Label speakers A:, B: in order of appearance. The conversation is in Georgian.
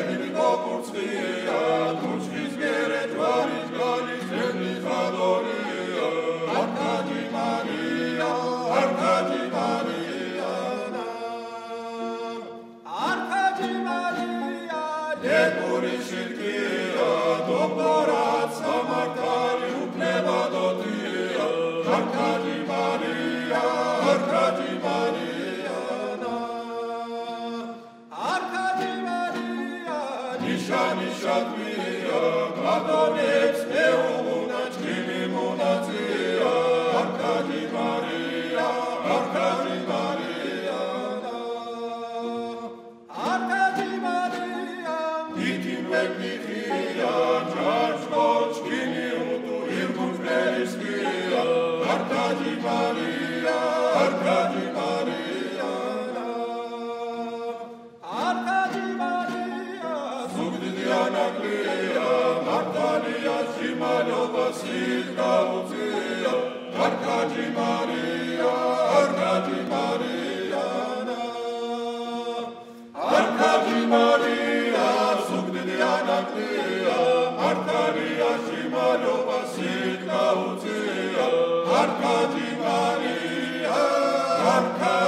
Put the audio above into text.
A: ემილი მოკურცხია თუჩის მერე ჯვარის გალი ძენი ხადორია აკადი მარია აკადი მარია აკადი მარია დეკური შირკია ნიშანიშადმირია ბატონებს მეუღუნა ჯილი მონაწია არკადი მარია არკადი მარია. არკადი მარია. დიდი მეკნიხია ჯარჯკოჩკინი უტუ ირგუნ ფერისკია არკადი მარია. სით გაუწია არქაჯი მარია არქაჯი მარიანა არქაჯი მარია სუგდიდიანა გდია არტარიაში მალობა სით გაუწია არქაჯი მარია არქაჯი